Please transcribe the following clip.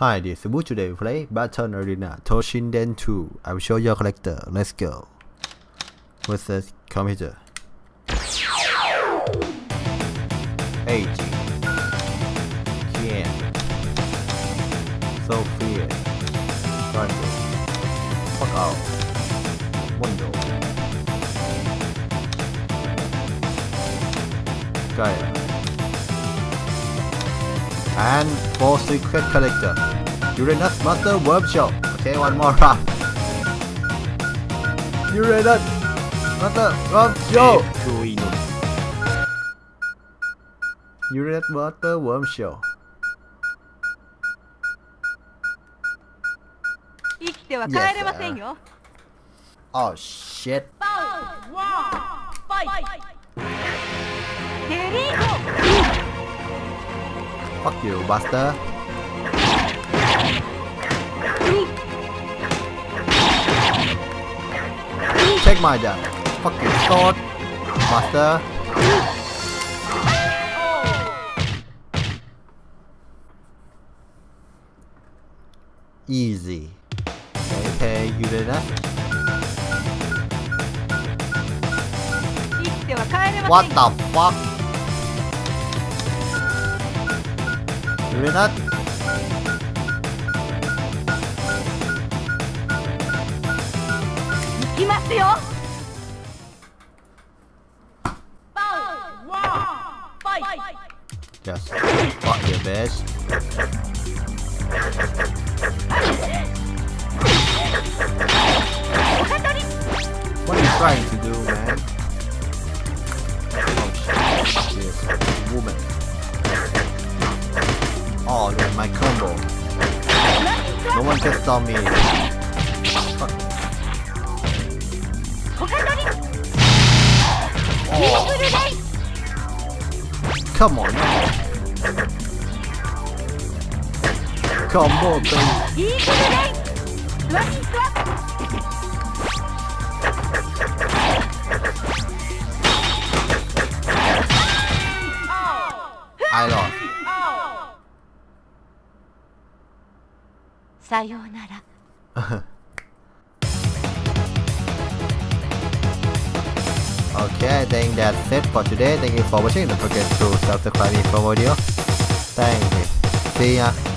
Hi, this is Wu. Today we play Battle Arena Toshinden 2. I will show you a collector. Let's go. What's this computer? 80 Kayin Sofia Randy Fuck out Window Gaia and for secret collector Uranus Master Workshop okay one more round Uranus Master Workshop 封印の Uranus Master Workshop 生きては帰れませんよ。 Oh shit デリー Fuck you, Buster. Take my job. Fuck your sword, Buster. Easy. Okay, you did that. What the fuck? Give me that. Just fuck you, bitch. What are you trying to do, man? Oh shit, woman my combo. No one can stop me. Oh. Come on. Come on, baby. I lost. さようなら。 Okay, I think that's it for today. Thank you for watching. Don't forget to subscribe me for more video. Thank you. See ya.